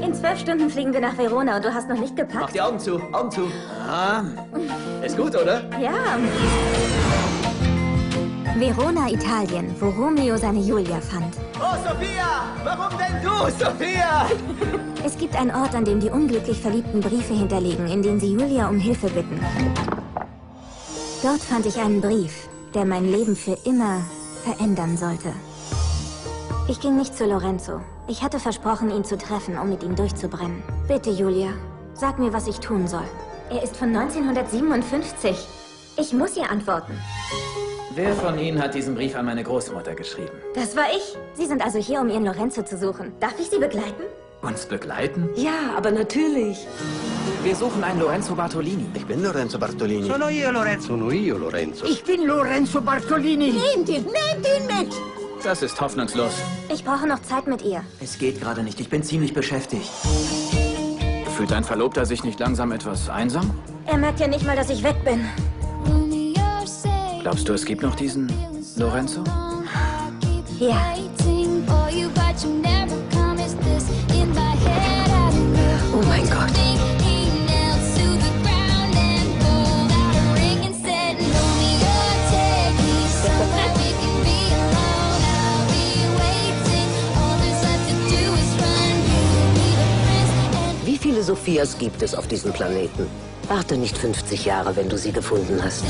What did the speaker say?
In zwölf Stunden fliegen wir nach Verona und du hast noch nicht Mach gepackt? die Augen zu, Augen zu. Ah, ist gut, oder? Ja. Verona, Italien, wo Romeo seine Julia fand. Oh, Sophia! Warum denn du, Sophia? Es gibt einen Ort, an dem die unglücklich Verliebten Briefe hinterlegen, in denen sie Julia um Hilfe bitten. Dort fand ich einen Brief, der mein Leben für immer verändern sollte. Ich ging nicht zu Lorenzo. Ich hatte versprochen, ihn zu treffen, um mit ihm durchzubrennen. Bitte, Julia, sag mir, was ich tun soll. Er ist von 1957. Ich muss ihr antworten. Wer von Ihnen hat diesen Brief an meine Großmutter geschrieben? Das war ich. Sie sind also hier, um ihren Lorenzo zu suchen. Darf ich Sie begleiten? Uns begleiten? Ja, aber natürlich. Wir suchen einen Lorenzo Bartolini. Ich bin Lorenzo Bartolini. Sono io, Lorenzo. Sono io, Lorenzo. Ich bin Lorenzo Bartolini. Nehmt ihn, nehmt ihn mit. Das ist hoffnungslos. Ich brauche noch Zeit mit ihr. Es geht gerade nicht. Ich bin ziemlich beschäftigt. Fühlt dein Verlobter sich nicht langsam etwas einsam? Er merkt ja nicht mal, dass ich weg bin. Glaubst du, es gibt noch diesen Lorenzo? Ja. Viele Sophias gibt es auf diesem Planeten? Warte nicht 50 Jahre, wenn du sie gefunden hast.